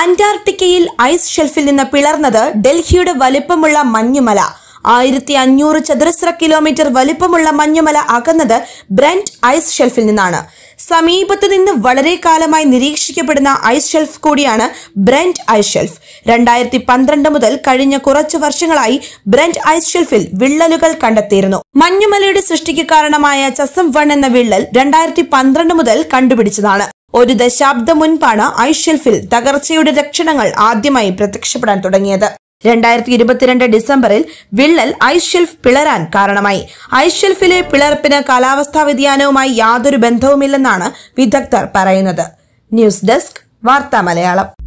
അന്റാർട്ടിക്കയിൽ ice ഷെൽഫിൽ നിന്ന് പിളർന്നത് ഡൽഹിയുടെ വലിപ്പമുള്ള മഞ്ഞുമല. ആയിരത്തി അഞ്ഞൂറ് ചതുരശ്ര കിലോമീറ്റർ വലിപ്പമുള്ള മഞ്ഞുമല അകന്നത് ബ്രന്റ് ഐസ് ഷെൽഫിൽ നിന്നാണ്. സമീപത്തു നിന്ന് വളരെ കാലമായി നിരീക്ഷിക്കപ്പെടുന്ന ഐസ് ഷെൽഫ് കൂടിയാണ് ബ്രന്റ് ഐസ് ഷെൽഫ്. രണ്ടായിരത്തി പന്ത്രണ്ട് മുതൽ കഴിഞ്ഞ കുറച്ചു വർഷങ്ങളായി ബ്രന്റ് ഐസ് ഷെൽഫിൽ വിള്ളലുകൾ കണ്ടെത്തിയിരുന്നു. മഞ്ഞുമലയുടെ സൃഷ്ടിക്ക് കാരണമായ ചസം വൺ എന്ന വിള്ളൽ രണ്ടായിരത്തി പന്ത്രണ്ട് മുതൽ കണ്ടുപിടിച്ചതാണ്. ഒരു ദശാബ്ദം മുൻപാണ് ഐഷെൽഫിൽ ഷെൽഫിൽ തകർച്ചയുടെ ലക്ഷണങ്ങൾ ആദ്യമായി പ്രത്യക്ഷപ്പെടാൻ തുടങ്ങിയത്. രണ്ടായിരത്തി ഇരുപത്തിരണ്ട് ഡിസംബറിൽ വിള്ളൽ ഐഷെൽഫ് ഷെൽഫ് പിളരാൻ കാരണമായി. ഐഷെൽഫിലെ ഷെൽഫിലെ പിളർപ്പിന് കാലാവസ്ഥാ വ്യതിയാനവുമായി യാതൊരു ബന്ധവുമില്ലെന്നാണ് വിദഗ്ധർ പറയുന്നത്. ന്യൂസ് ഡെസ്ക് വാർത്താ മലയാളം